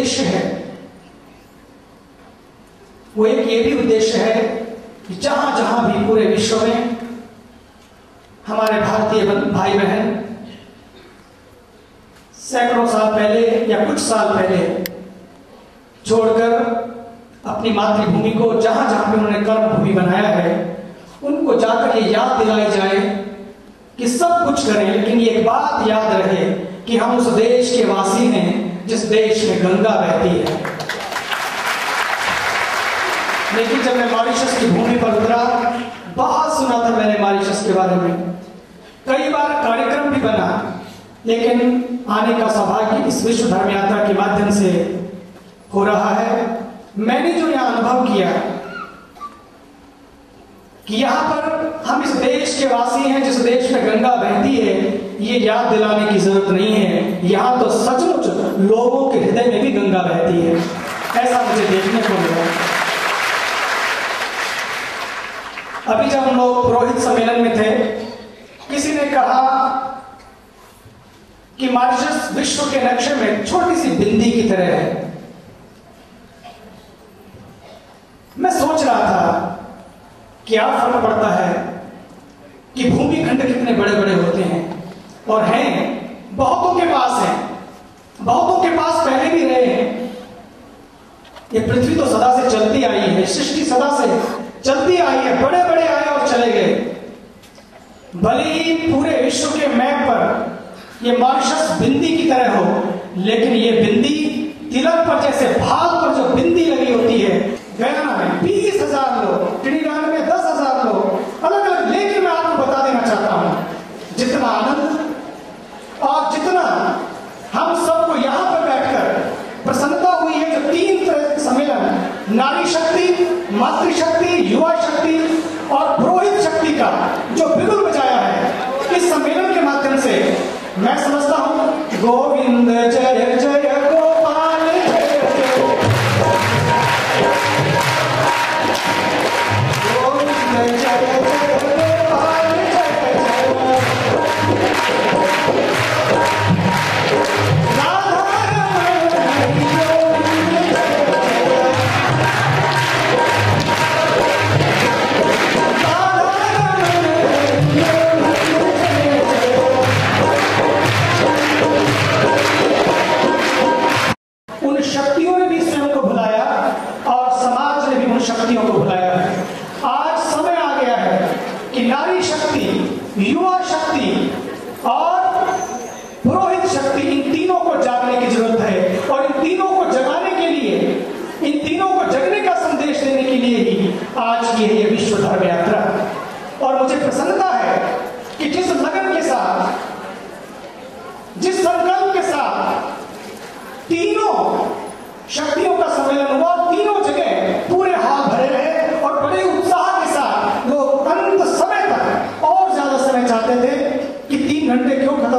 उद्देश्य है। वो एक ये भी उद्देश्य है कि जहाँ जहाँ भी पूरे विश्व में हमारे भारतीय भाई बहन सैकड़ों साल पहले या कुछ साल पहले छोड़कर अपनी मातृभूमि को जहाँ जहाँ भी उन्होंने कर्म भूमि बनाया है, उनको जाकर ये याद दिलाई जाए कि सब कुछ करें, लेकिन ये एक बात याद रहे कि हम उस देश के वासी हैं जिस देश में गंगा बहती है। लेकिन जब मैं मॉरिशस की भूमि पर उतरा, बहुत सुना था मैंने मॉरिशस के बारे में। कई बार कार्यक्रम भी बना, लेकिन आने का सौभाग्य इस विश्व धर्म यात्रा के माध्यम से हो रहा है। मैंने जो यहाँ अनुभव किया, कि यहाँ पर हम इस देश के वासी हैं, जिस देश में गंगा बहती है, ये याद दिलाने की ज़रूरत नहीं है। यहाँ तो सचमुच लोगों के हृदय में भी गंगा बहती है। ऐसा मुझे देखने को मिला। अभी जब हम लोग पुरोहित सम्मेलन में थे, किसी ने कहा कि मॉरिशस विश्व के नक्शे में छोटी सी बिंदी की तरह है। मैं सोच रहा था क्या फ़र्क पड़ता है कि भूमि खंड कितने बड़े बड़े होते हैं और हैं, बहुतों के बहुतों के पास पहले भी रहे हैं। ये पृथ्वी तो सदा से चलती आई है, सृष्टि सदा से चलती आई है बड़े बड़े आए और चले गए। भले ही पूरे विश्व के मैप पर ये मॉरिशस बिंदी की तरह हो, लेकिन ये बिंदी तिलक पर जैसे भाग पर जो बिंदी लगी होती है, गया में बीस हज़ार लोग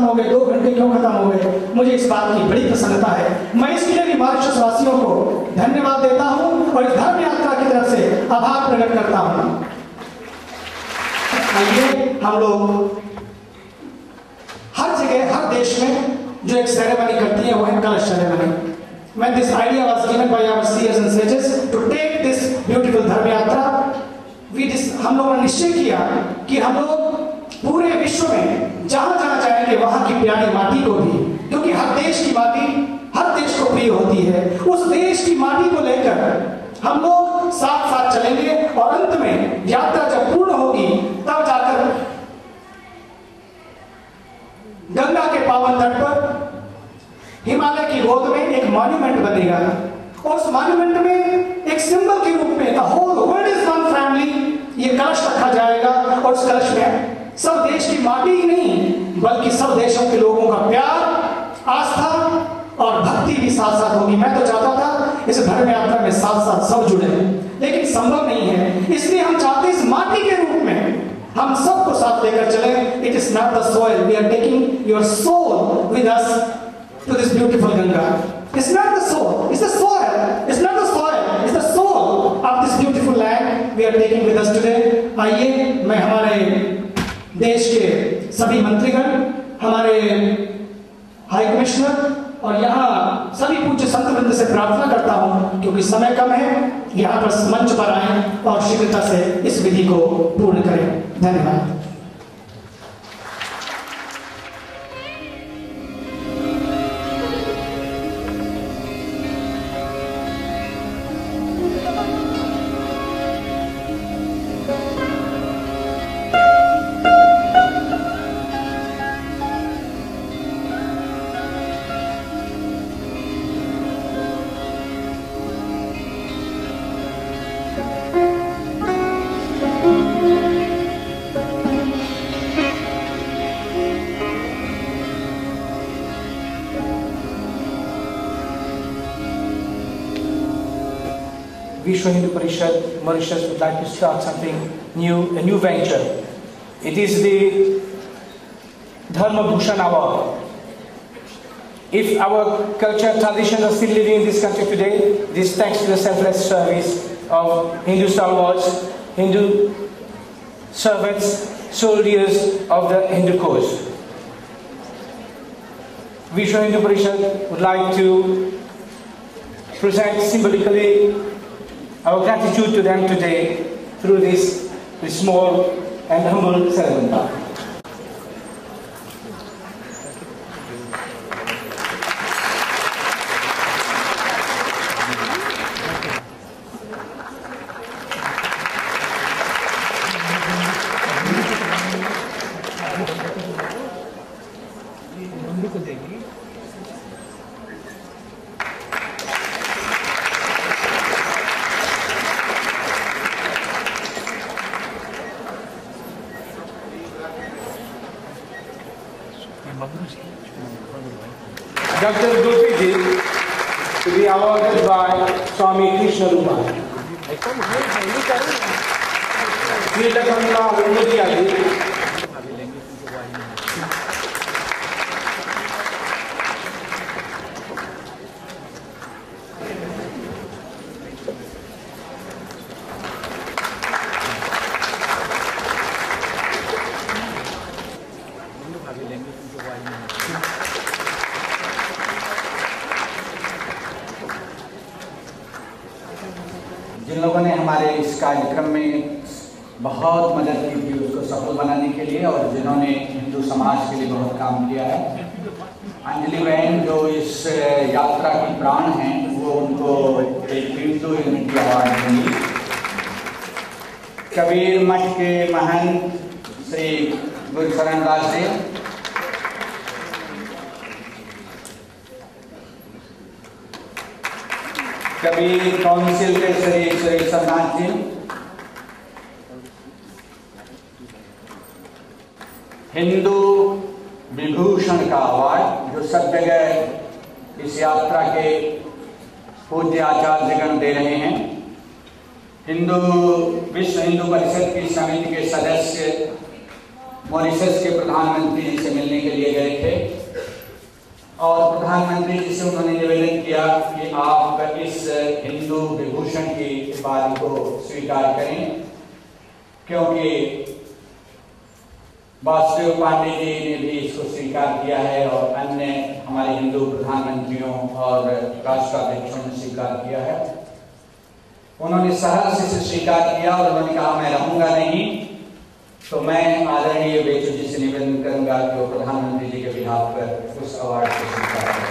खत्म हो गए, दो घंटे क्यों खत्म हो गए? मुझे इस बात की बड़ी प्रसन्नता है। मैं इसके लिए भी मॉरिशस वासियों को धन्यवाद देता हूँ और इस धर्म यात्रा की तरफ़ से आभार प्रकट करता हूँ। आइए, हम लोग हर जगह, हर देश में जो एक सेरेमनी करती है, वो है kalash ceremony When this idea was given by our seers and sages to take this beautiful धर्म यात्रा हम लोगों ने निश्चय किया कि हम लोग पूरे विश्व में जहाँ जहाँ जाएँगे, वहाँ की प्यारी माटी को भी। क्योंकि हर देश की माटी, हर देश को प्रिय होती है। उस देश की माटी को लेकर हम लोग साथ साथ चलेंगे और अंत में यात्रा जब पूर्ण होगी, तब जाकर गंगा के पावन तट पर हिमालय की गोद में एक मॉन्यूमेंट बनेगा। और उस मॉन्यूमेंट में एक सिंबल के रूप में the whole world is one family ये कलश रखा जाएगा और उस कलश में सब देश की माटी ही नहीं, बल्कि सब देशों के लोगों का प्यार, आस्था और भक्ति भी साथ साथ होगी। मैं तो चाहता था इस धर्म यात्रा में साथ साथ सब जुड़े लेकिन संभव नहीं है। इसलिए हम चाहते इस माटी के रूप में हम सबको साथ लेकर चले। It is not the soil we are taking your soul with us to this beautiful Ganga it's not the soul it's the soil it's not the soil it's the soul of this beautiful land we are taking with us today आइए, मैं हमारे देश के सभी मंत्रीगण, हमारे high commissioner और यहाँ सभी पूज्य संत वृंद से प्रार्थना करता हूँ क्योंकि समय कम है, यहाँ पर मंच पर आए और शीघ्रता से इस विधि को पूर्ण करें। धन्यवाद। Vishwa Hindu Parishad Mauritius would like to start something new, a new venture. It is the Dharma Bhushan Award. If our culture traditions are still living in this country today, this thanks to the selfless service of Hindu stalwarts, Hindu servants, soldiers of the Hindu cause. Vishwa Hindu Parishad would like to present symbolically our gratitude to them today through this, this small and humble ceremony. Dr. Gopiji to be awarded by Swami Krishna Rupa. Sri Lakshmana Vindhya ji. जिन लोगों ने हमारे इस कार्यक्रम में बहुत मदद की थी उसको सफल बनाने के लिए और जिन्होंने हिंदू समाज के लिए बहुत काम किया है, अंजलि बहन जो इस यात्रा की प्राण हैं, वो उनको एक हिंदू यूनिटी अवार्ड देंगी कबीर मठ के महंत श्री गुरुशरण दास जी कबीर काउंसिल के श्री श्री सरनाथ जी हिंदू विभूषण का अवार्ड जो सब जगह इस यात्रा के पूज्य आचार्यगण दे रहे हैं। हिंदू, विश्व हिंदू परिषद की समिति के सदस्य, मॉरिशस के प्रधानमंत्री जी से मिलने के लिए गए थे। और प्रधानमंत्री जी से उन्होंने निवेदन किया कि आप इस हिंदू विभूषण की उपाधि को स्वीकार करें, क्योंकि वासुदेव पांडे जी ने भी इसको स्वीकार किया है और अन्य हमारे हिंदू प्रधानमंत्रियों और राष्ट्राध्यक्षों ने स्वीकार किया है। उन्होंने सहर्ष से स्वीकार किया और उन्होंने कहा, मैं रहूँगा नहीं। तो मैं आदरणीय बेचू जी से निवेदन करूँगा कि वो प्रधानमंत्री जी के बिहार पर उस अवार्ड को स्वीकार करें।